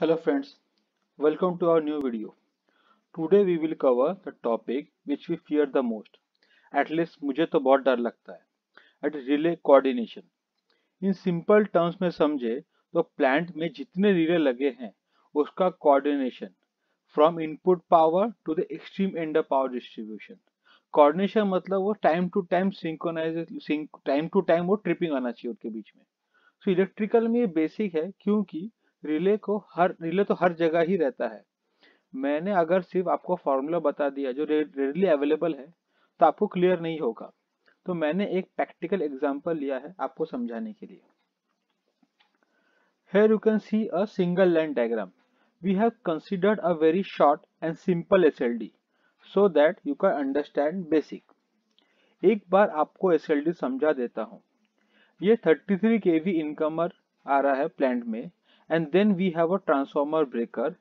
Hello friends, welcome to our new video. Today we will cover the topic which we fear the most. At least मुझे तो बहुत डर लगता है. At relay coordination. In simple terms में समझे तो प्लांट में जितने रिले लगे हैं उसका coordination from input power to the extreme end of power distribution coordination मतलब वो time to time synchronize time to time वो ट्रिपिंग आना चाहिए उनके बीच में सो so, इलेक्ट्रिकल में ये बेसिक है क्योंकि रिले को हर, रिले तो हर जगह ही रहता है। मैंने अगर सिर्फ़ आपको फॉर्मूला बता दिया जो रेडली अवेलेबल है तो आपको क्लियर नहीं होगा। तो मैंने एक प्रैक्टिकल एग्जांपल लिया है आपको समझाने के लिए। Here you can see a single line diagram. We have considered a very short and simple SLD so that you can understand basic. एक बार आपको SLD समझा देता हूँ। ये 33 kV इनकमर आ रहा है प्लांट में। And then we have a transformer breaker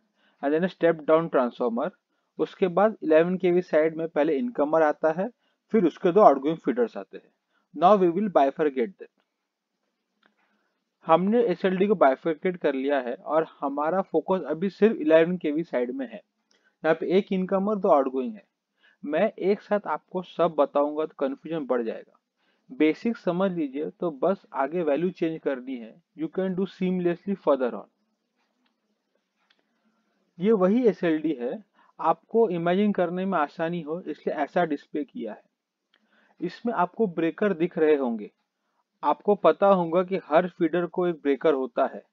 and then step down transformer उसके बाद 11 वी साइड में पहले इनकमर आता है, फिर उसके दो आउटगोइंग फीडर्स आते हैं। Now we will bifurcate that हमने SLD को बाइफरकेट कर लिया है और हमारा फोकस अभी सिर्फ़ 11 केवी साइड में है। यहाँ पे एक इनकम और दो आउटगोइंग है। मैं एक साथ आपको सब बताऊँगा तो कंफ्यूजन बढ़ जाएगा। बेसिक समझ लीजिए तो बस आगे वैल्यू चेंज करनी है। You can do seamlessly further on ये वही एसएलडी है। आपको इमेजिन करने में आसानी हो, इसलिए ऐसा डिस्प्ले किया है। इसमें आपको ब्रेकर दिख रहे होंगे। आपको पता होगा कि हर फीडर को एक ब्रेकर होता है।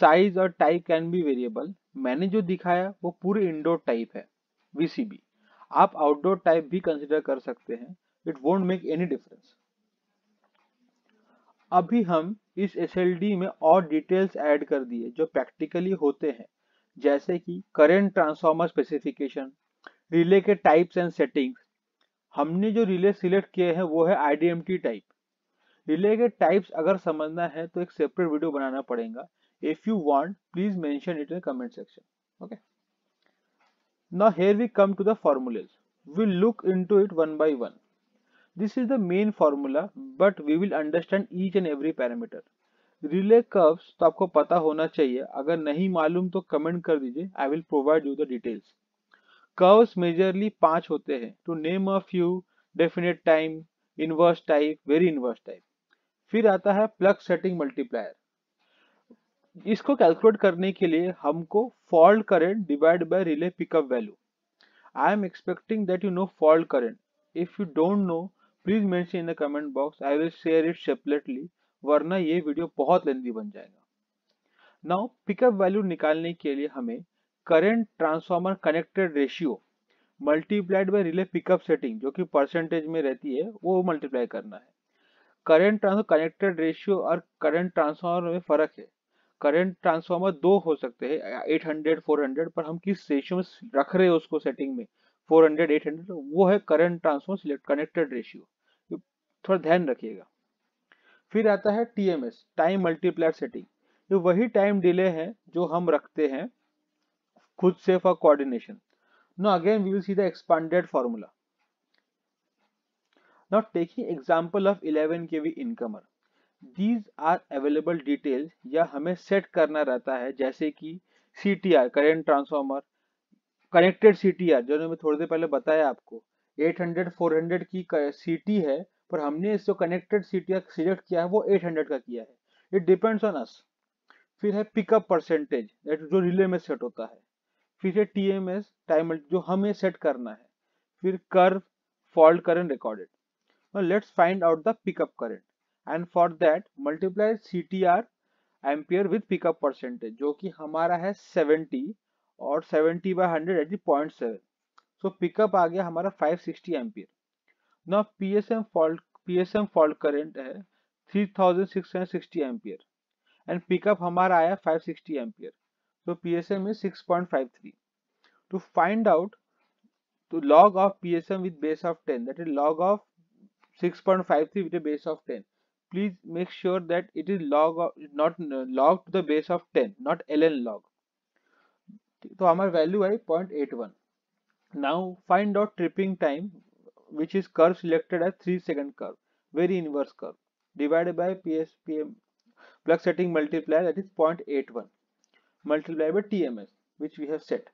साइज़ और टाइप कैन बी वेरिएबल मैंने जो दिखाया, वो पूरे इंडोर टाइप है वीसीबी आप आउटडोर टाइप भी कंसिडर कर सकते हैं। It won't make any difference अभी हम इस SLD में और डिटेल्स ऐड कर दिए जो प्रैक्टिकली होते हैं। जैसे कि करेंट ट्रांसफॉर्मर स्पेसिफिकेशन रिले के टाइप्स एंड सेटिंग्स हमने जो रिले सिलेक्ट किए हैं वो है आईडीएमटी टाइप रिले के टाइप्स अगर समझना है तो एक सेपरेट वीडियो बनाना पड़ेगा। If you want please mention it in comment section okay now here we come to the formulas. We'll look into it one by this is the main formula, but we will understand each and every parameter. Relay curves तो आपको पता होना चाहिए। अगर नहीं मालूम तो comment कर दीजिए। I will provide you the details curves majorly पाँच होते हैं। To name a few definite time inverse type very inverse type फिर आता है प्लग सेटिंग मल्टीप्लायर इसको कैलकुलेट करने के लिए हमको fault current divide by relay pickup value I am expecting that you know fault current if you don't know please mention in the comment box, I will share it separately, वरना ये video बहुत लेंदी बन जाएगा। Now pickup value निकालने के लिए हमें current transformer connected ratio multiplied by relay pickup setting जो कि परसेंटेज में रहती है, वो मल्टीप्लाई करना है। करंट ट्रांसफ़र कनेक्टेड रेशियो और करंट ट्रांसफॉर्मर में फ़र्क है। करंट ट्रांसफॉर्मर दो हो सकते हैं 800 400 पर हम किस रेशियो में रख रहे हैं उसको सेटिंग में? 400 800 वो है current transformer select connected ratio थोड़ा ध्यान रखिएगा। फिर आता है टीएमएस टाइम मल्टीप्लायर सेटिंग ये वही टाइम डिले है जो हम रखते हैं खुद से for coordination no again we will see the expanded formula Now taking example of 11 kV incomer. These are available details या हमें सेट करना रहता है जैसे कि CTR current transformer connected CTR जो मैं थोड़ी देर पहले बताया आपको। 800 400 की CT है पर हमने इसको कनेक्टेड CTR सिलेक्ट किया है, वो 800 का किया है। इट डिपेंड्स ऑन अस फिर है पिकअप परसेंटेज जो रिले में सेट होता है। फिर है टीएमएस टाइम जो हमें सेट करना है। फिर curve fault current recorded Now let's find out the pickup current. And for that, multiply CTR ampere with pickup percentage जो कि हमारा है 70 और 70 by 100 eight point seven so pickup आ गया हमारा 560 ampere Now PSM fault PSM fault current है 3660 ampere and pickup हमारा आया 560 एम्पियर तो PSM is 6.53 point five three to find out to log of P S M with base of ten that is log of six point five three with base of ten please make sure that it is log not log to the base of ten not L N log तो हमारा value I point eight one now find out tripping time which is curve selected as 3 second curve very inverse curve divided by pspm plug setting multiplier that is 0.81 multiplied by TMS which we have set.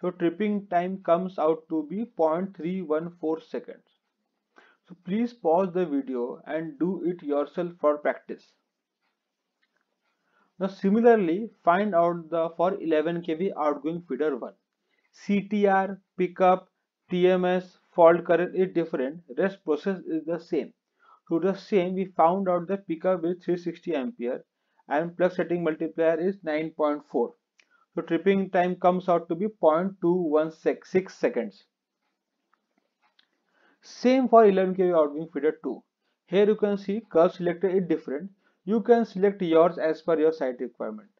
So tripping time comes out to be 0.314 seconds. So please pause the video and do it yourself for practice. Now similarly find out the for 11 kV outgoing feeder 1. CTR, pickup, TMS, fault current is different, rest process is the same. To the same we found out the pickup is 360 ampere and plug setting multiplier is 9.4. So tripping time comes out to be 0.216 seconds. Same for 11 kV outgoing feeder 2. Here you can see curve selector is different. You can select yours as per your site requirement.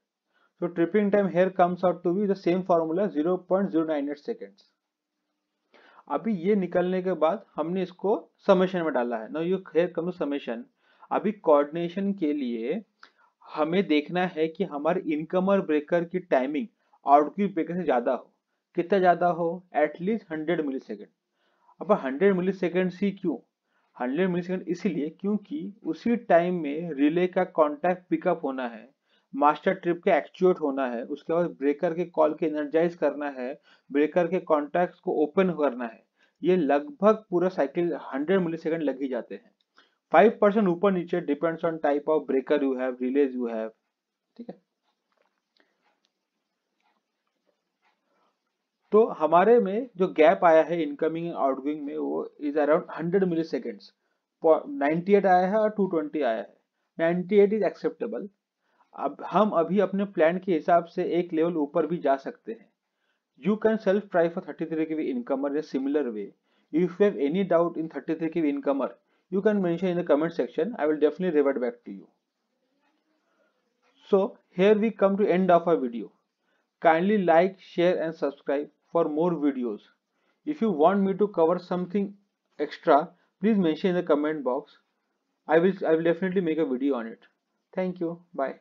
So tripping time here comes out to be the same formula 0.098 seconds. अभी ये निकलने के बाद हमने इसको summation में डाला है। ना यू हेयर कम समेशन अभी कोऑर्डिनेशन के लिए हमें देखना है कि हमारे इनकमर ब्रेकर की टाइमिंग आउटगोइंग ब्रेकर से ज़्यादा हो। कितना ज़्यादा हो? एटलीस्ट 100 मिली सेकेंड अब 100 मिली सेकेंड ही क्यों? 100 मिली सेकेंड इसीलिए क्योंकि उसी टाइम में रिले का कॉन्टैक्ट पिकअप होना है। मास्टर ट्रिप के एक्चुएट होना है, उसके बाद ब्रेकर के कॉल के एनर्जाइज करना है, ब्रेकर के कॉन्टैक्ट को ओपन करना है, ये लगभग पूरा साइकिल 100 मिली सेकेंड लग ही जाते हैं। फाइव परसेंट ऊपर नीचे depends on type of breaker you have relays you have ठीक है? तो हमारे में जो गैप आया है इनकमिंग एंड आउटगोइंग में, वो इज़ अराउंड 100 मिली सेकेंड्स 98 आया है और 220 आया है। 98 इज़ एक्सेप्टेबल अब हम अभी अपने प्लान के हिसाब से एक लेवल ऊपर भी जा सकते हैं। You can self try for thirty three K V incomer similar way if you have doubt in thirty three K V you can mention in the comment section I will definitely revert back to you so here we come to end of a video kindly like share and subscribe for more videos if you want me to cover something extra please मैं in the comment box I will I will definitely make a video on it thank you bye